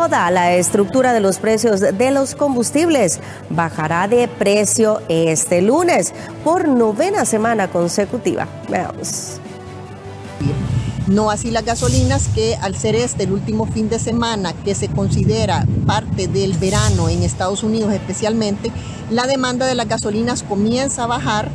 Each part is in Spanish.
Toda la estructura de los precios de los combustibles bajará de precio este lunes por novena semana consecutiva. Veamos. No así las gasolinas que al ser este el último fin de semana que se considera parte del verano en Estados Unidos especialmente, la demanda de las gasolinas comienza a bajar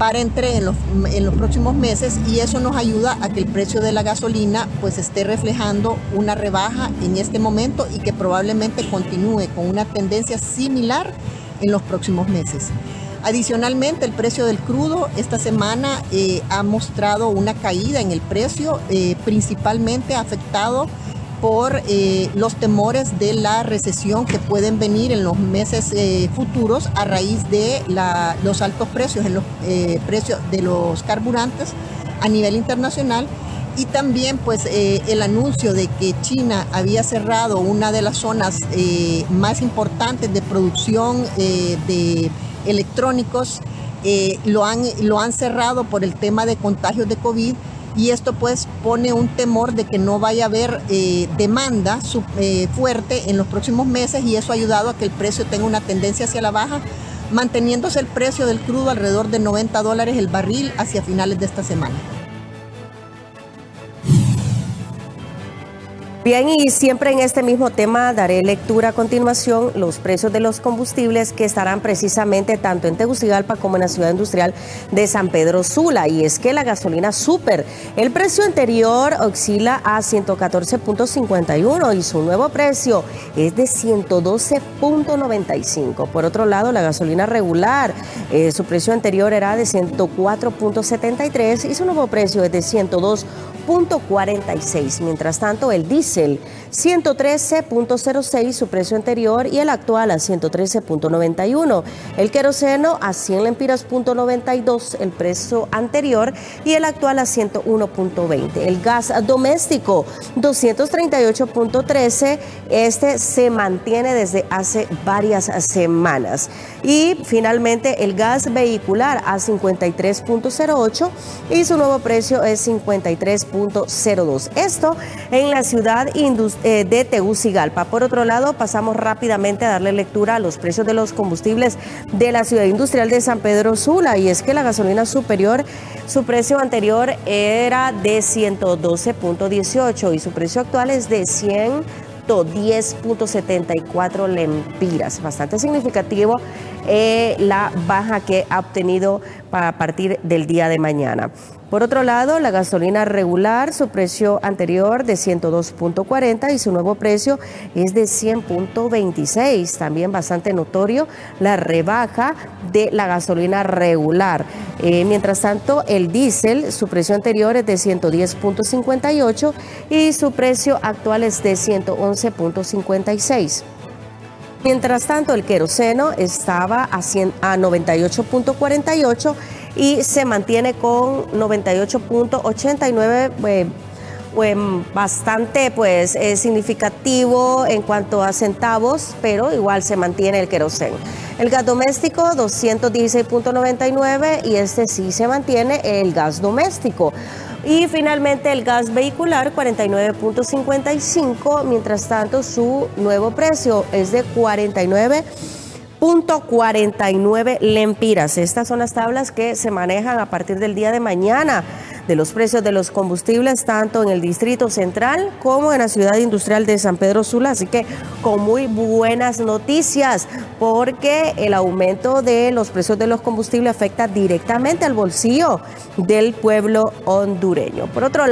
para entre en los, en los próximos meses y eso nos ayuda a que el precio de la gasolina pues esté reflejando una rebaja en este momento y que probablemente continúe con una tendencia similar en los próximos meses. Adicionalmente, el precio del crudo esta semana eh, ha mostrado una caída en el precio, eh, principalmente afectado por eh, los temores de la recesión que pueden venir en los meses eh, futuros a raíz de los altos precios en los eh, precios de los carburantes a nivel internacional. Y también pues el anuncio de que China había cerrado una de las zonas más importantes de producción de electrónicos lo, han, lo han cerrado por el tema de contagios de COVID y esto pues pone un temor de que no vaya a haber eh, demanda eh, fuerte en los próximos meses y eso ha ayudado a que el precio tenga una tendencia hacia la baja, manteniéndose el precio del crudo alrededor de 90 dólares el barril hacia finales de esta semana. Bien, y siempre en este mismo tema daré lectura a continuación los precios de los combustibles que estarán precisamente tanto en Tegucigalpa como en la ciudad industrial de San Pedro Sula. Y es que la gasolina super, el precio anterior oscila a 114.51 y su nuevo precio es de 112.95. Por otro lado, la gasolina regular, eh, su precio anterior era de 104.73 y su nuevo precio es de 102. 46. Mientras tanto, el diésel 113.06, su precio anterior, y el actual a 113.91. El queroseno a 100 lempiras.92, el precio anterior, y el actual a 101.20. El gas doméstico 238.13, este se mantiene desde hace varias semanas. Y finalmente el gas vehicular a 53.08 y su nuevo precio es 53.02. Esto en la ciudad eh, de Tegucigalpa. Por otro lado, pasamos rápidamente a darle lectura a los precios de los combustibles de la ciudad industrial de San Pedro Sula. Y es que la gasolina superior, su precio anterior era de 112.18 y su precio actual es de 110.74 lempiras. Bastante significativo la baja que ha obtenido a partir del día de mañana. Por otro lado, la gasolina regular, su precio anterior de 102.40 y su nuevo precio es de 100.26. También bastante notorio la rebaja de la gasolina regular. Eh, mientras tanto, el diésel, su precio anterior es de 110.58 y su precio actual es de 111.56. Mientras tanto, el queroseno estaba a, a 98.48 y se mantiene con 98.89. Eh, pues, bastante pues significativo en cuanto a centavos, pero igual se mantiene el queroseno. El gas doméstico 216.99 y este sí se mantiene el gas doméstico. Y finalmente el gas vehicular 49.55, mientras tanto su nuevo precio es de 49 49 lempiras. Estas son las tablas que se manejan a partir del día de mañana de los precios de los combustibles, tanto en el Distrito Central como en la ciudad industrial de San Pedro Sula. Así que con muy buenas noticias, porque el aumento de los precios de los combustibles afecta directamente al bolsillo del pueblo hondureño. Por otro lado,